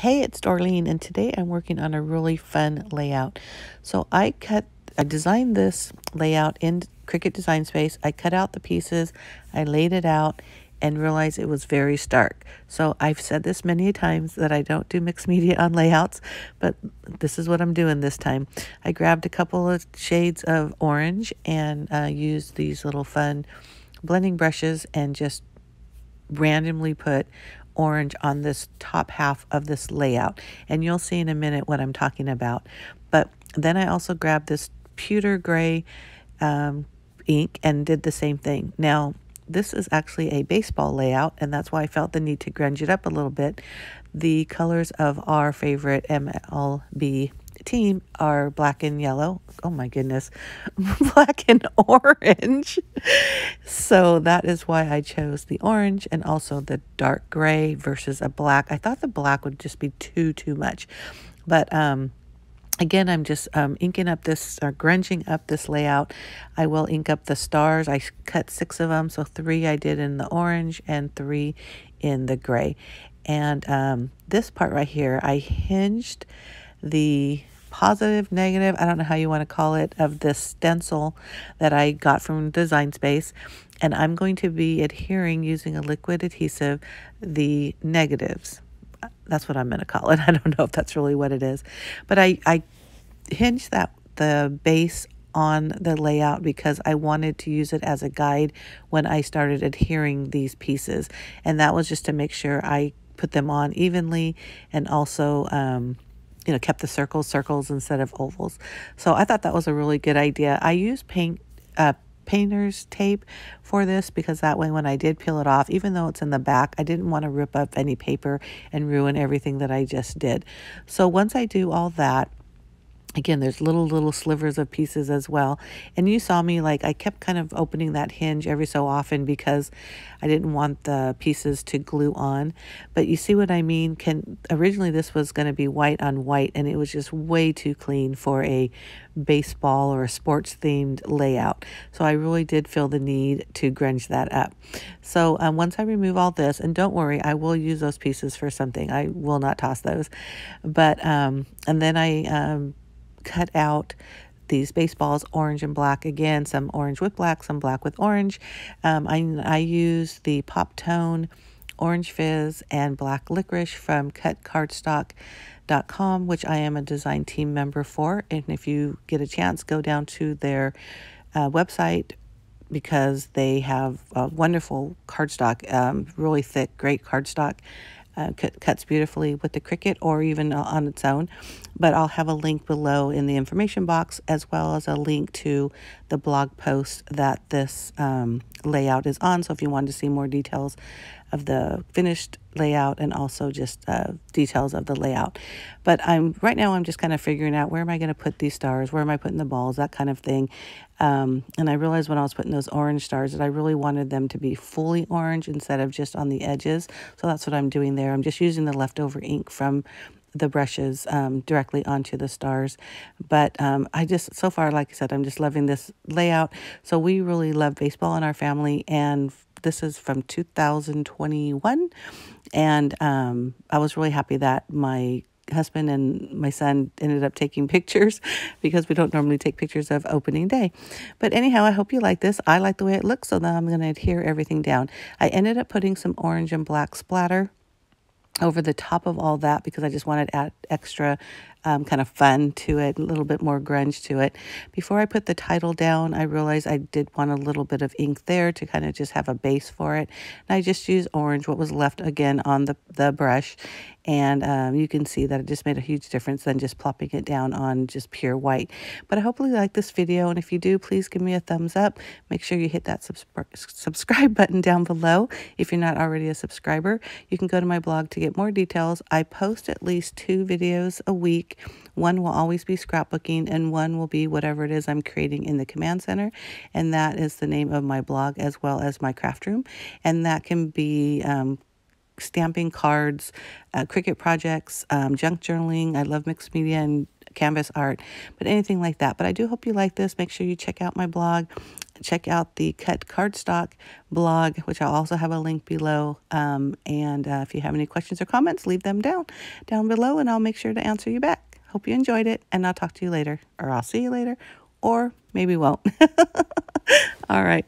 Hey, it's Dorlene, and today I'm working on a really fun layout. So I cut, I designed this layout in Cricut Design Space. I cut out the pieces, I laid it out, and realized it was very stark. So I've said this many times that I don't do mixed media on layouts, but this is what I'm doing this time. I grabbed a couple of shades of orange and uh, used these little fun blending brushes and just randomly put orange on this top half of this layout. And you'll see in a minute what I'm talking about. But then I also grabbed this pewter gray um, ink and did the same thing. Now, this is actually a baseball layout, and that's why I felt the need to grunge it up a little bit. The colors of our favorite MLB team are black and yellow. Oh my goodness, black and orange. so that is why I chose the orange and also the dark gray versus a black. I thought the black would just be too, too much. But, um, Again, I'm just um, inking up this, or grunging up this layout. I will ink up the stars. I cut six of them, so three I did in the orange and three in the gray. And um, this part right here, I hinged the positive, negative, I don't know how you want to call it, of this stencil that I got from Design Space. And I'm going to be adhering using a liquid adhesive the negatives. That's what I'm going to call it. I don't know if that's really what it is. But I, I hinged that the base on the layout because I wanted to use it as a guide when I started adhering these pieces. And that was just to make sure I put them on evenly and also um, you know, kept the circles circles instead of ovals. So I thought that was a really good idea. I used paint, uh, painter's tape for this because that way when I did peel it off, even though it's in the back, I didn't want to rip up any paper and ruin everything that I just did. So once I do all that, again there's little little slivers of pieces as well. And you saw me like I kept kind of opening that hinge every so often because I didn't want the pieces to glue on. But you see what I mean? Can originally this was going to be white on white and it was just way too clean for a baseball or a sports themed layout. So I really did feel the need to grunge that up. So um, once I remove all this and don't worry I will use those pieces for something. I will not toss those. But um, and then I um, cut out these baseballs orange and black. Again some orange with black some black with orange. Um, I, I use the pop tone orange fizz and black licorice from cutcardstock.com which i am a design team member for. And if you get a chance go down to their uh, website because they have wonderful cardstock um, really thick great cardstock uh, cuts beautifully with the Cricut or even on its own. But I'll have a link below in the information box as well as a link to the blog post that this um, layout is on. So if you want to see more details of the finished layout and also just uh, details of the layout. But I'm right now I'm just kind of figuring out where am I going to put these stars, where am I putting the balls, that kind of thing. Um, and I realized when I was putting those orange stars that I really wanted them to be fully orange instead of just on the edges. So that's what I'm doing there. I'm just using the leftover ink from the brushes um, directly onto the stars. But um, I just, so far, like I said, I'm just loving this layout. So we really love baseball in our family and this is from 2021. And um, I was really happy that my husband and my son ended up taking pictures because we don't normally take pictures of opening day. But anyhow, I hope you like this. I like the way it looks, so then I'm going to adhere everything down. I ended up putting some orange and black splatter over the top of all that because I just wanted to add extra um, kind of fun to it, a little bit more grunge to it. Before I put the title down, I realized I did want a little bit of ink there to kind of just have a base for it. And I just used orange, what was left again on the, the brush. And um, you can see that it just made a huge difference than just plopping it down on just pure white. But I hopefully you like this video. And if you do, please give me a thumbs up. Make sure you hit that subscribe button down below if you're not already a subscriber. You can go to my blog to get more details. I post at least two videos a week week. One will always be scrapbooking, and one will be whatever it is I'm creating in the command center. And that is the name of my blog as well as my craft room. And that can be um, stamping cards, uh, Cricut projects, um, junk journaling. I love mixed media and canvas art, but anything like that. But I do hope you like this. Make sure you check out my blog check out the cut cardstock blog, which I'll also have a link below. Um, and uh, if you have any questions or comments, leave them down down below, and I'll make sure to answer you back. Hope you enjoyed it, and I'll talk to you later, or I'll see you later, or maybe won't. All right.